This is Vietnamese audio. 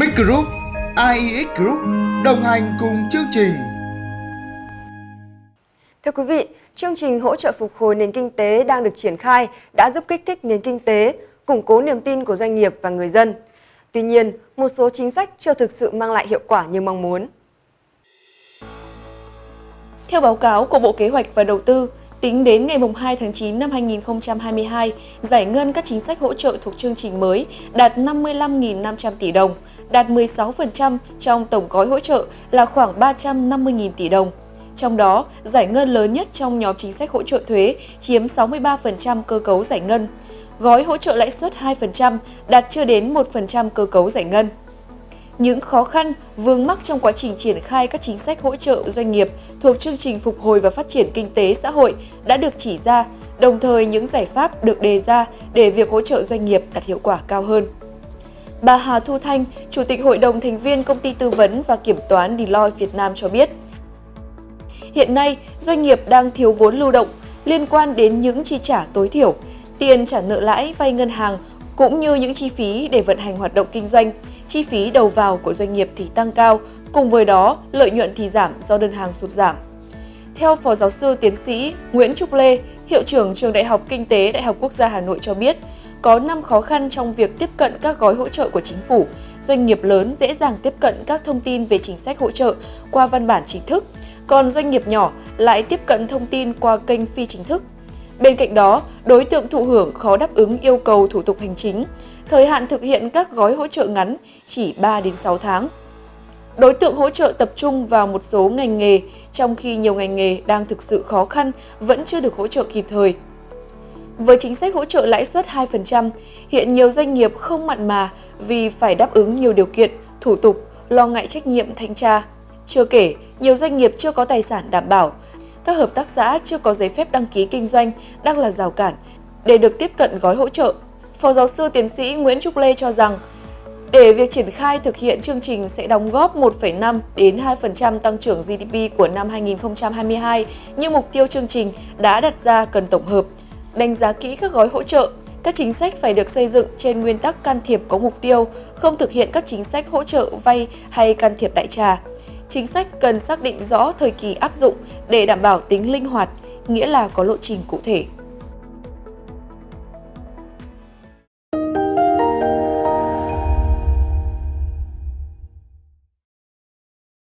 Mic Group, AIX Group đồng hành cùng chương trình. Thưa quý vị, chương trình hỗ trợ phục hồi nền kinh tế đang được triển khai đã giúp kích thích nền kinh tế, củng cố niềm tin của doanh nghiệp và người dân. Tuy nhiên, một số chính sách chưa thực sự mang lại hiệu quả như mong muốn. Theo báo cáo của Bộ Kế hoạch và Đầu tư, tính đến ngày 2 tháng 9 năm 2022, giải ngân các chính sách hỗ trợ thuộc chương trình mới đạt 55.500 tỷ đồng, đạt 16% trong tổng gói hỗ trợ là khoảng 350.000 tỷ đồng. Trong đó, giải ngân lớn nhất trong nhóm chính sách hỗ trợ thuế chiếm 63% cơ cấu giải ngân. Gói hỗ trợ lãi suất 2% đạt chưa đến 1% cơ cấu giải ngân. Những khó khăn, vướng mắc trong quá trình triển khai các chính sách hỗ trợ doanh nghiệp thuộc chương trình phục hồi và phát triển kinh tế xã hội đã được chỉ ra, đồng thời những giải pháp được đề ra để việc hỗ trợ doanh nghiệp đạt hiệu quả cao hơn. Bà Hà Thu Thanh, Chủ tịch Hội đồng thành viên Công ty Tư vấn và Kiểm toán Deloitte Việt Nam cho biết, Hiện nay, doanh nghiệp đang thiếu vốn lưu động liên quan đến những chi trả tối thiểu, tiền trả nợ lãi vay ngân hàng cũng như những chi phí để vận hành hoạt động kinh doanh, chi phí đầu vào của doanh nghiệp thì tăng cao, cùng với đó lợi nhuận thì giảm do đơn hàng sụt giảm. Theo Phó Giáo sư Tiến sĩ Nguyễn Trúc Lê, Hiệu trưởng Trường Đại học Kinh tế Đại học Quốc gia Hà Nội cho biết, có 5 khó khăn trong việc tiếp cận các gói hỗ trợ của chính phủ. Doanh nghiệp lớn dễ dàng tiếp cận các thông tin về chính sách hỗ trợ qua văn bản chính thức, còn doanh nghiệp nhỏ lại tiếp cận thông tin qua kênh phi chính thức. Bên cạnh đó, đối tượng thụ hưởng khó đáp ứng yêu cầu thủ tục hành chính, thời hạn thực hiện các gói hỗ trợ ngắn chỉ 3 đến 6 tháng. Đối tượng hỗ trợ tập trung vào một số ngành nghề, trong khi nhiều ngành nghề đang thực sự khó khăn vẫn chưa được hỗ trợ kịp thời. Với chính sách hỗ trợ lãi suất 2%, hiện nhiều doanh nghiệp không mặn mà vì phải đáp ứng nhiều điều kiện, thủ tục, lo ngại trách nhiệm thanh tra. Chưa kể, nhiều doanh nghiệp chưa có tài sản đảm bảo, các hợp tác xã chưa có giấy phép đăng ký kinh doanh đang là rào cản để được tiếp cận gói hỗ trợ. Phó giáo sư tiến sĩ Nguyễn Trúc Lê cho rằng, để việc triển khai thực hiện chương trình sẽ đóng góp 1,5 đến 2% tăng trưởng GDP của năm 2022, nhưng mục tiêu chương trình đã đặt ra cần tổng hợp, đánh giá kỹ các gói hỗ trợ. Các chính sách phải được xây dựng trên nguyên tắc can thiệp có mục tiêu, không thực hiện các chính sách hỗ trợ vay hay can thiệp đại trà. Chính sách cần xác định rõ thời kỳ áp dụng để đảm bảo tính linh hoạt, nghĩa là có lộ trình cụ thể.